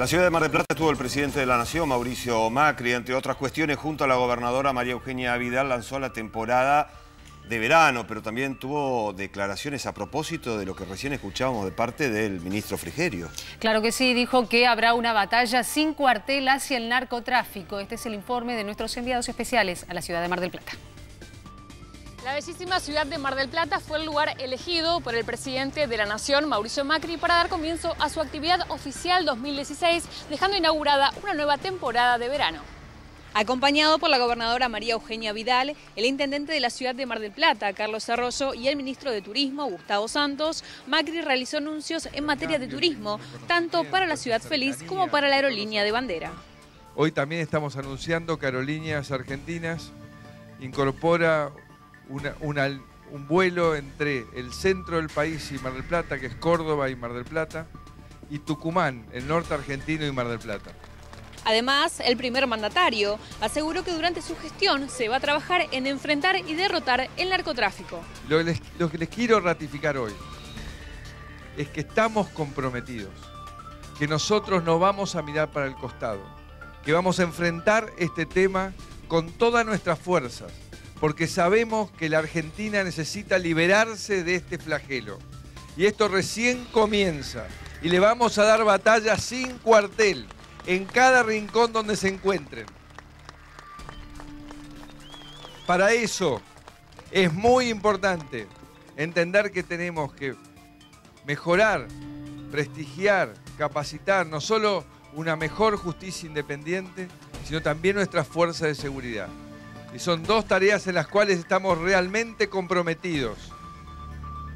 La ciudad de Mar del Plata estuvo el presidente de la Nación, Mauricio Macri, entre otras cuestiones, junto a la gobernadora María Eugenia Vidal, lanzó la temporada de verano, pero también tuvo declaraciones a propósito de lo que recién escuchábamos de parte del ministro Frigerio. Claro que sí, dijo que habrá una batalla sin cuartel hacia el narcotráfico. Este es el informe de nuestros enviados especiales a la ciudad de Mar del Plata. La bellísima ciudad de Mar del Plata fue el lugar elegido por el presidente de la Nación, Mauricio Macri, para dar comienzo a su actividad oficial 2016, dejando inaugurada una nueva temporada de verano. Acompañado por la gobernadora María Eugenia Vidal, el intendente de la ciudad de Mar del Plata, Carlos Arroyo, y el ministro de Turismo, Gustavo Santos, Macri realizó anuncios en materia de turismo, tanto para la ciudad feliz como para la aerolínea de bandera. Hoy también estamos anunciando que Aerolíneas Argentinas incorpora un vuelo entre el centro del país y Mar del Plata, que es Córdoba y Mar del Plata, y Tucumán, el norte argentino y Mar del Plata. Además, el primer mandatario aseguró que durante su gestión se va a trabajar en enfrentar y derrotar el narcotráfico. Lo, lo que les quiero ratificar hoy es que estamos comprometidos, que nosotros no vamos a mirar para el costado, que vamos a enfrentar este tema con todas nuestras fuerzas, porque sabemos que la Argentina necesita liberarse de este flagelo. Y esto recién comienza. Y le vamos a dar batalla sin cuartel en cada rincón donde se encuentren. Para eso es muy importante entender que tenemos que mejorar, prestigiar, capacitar no solo una mejor justicia independiente, sino también nuestras fuerzas de seguridad. Y son dos tareas en las cuales estamos realmente comprometidos.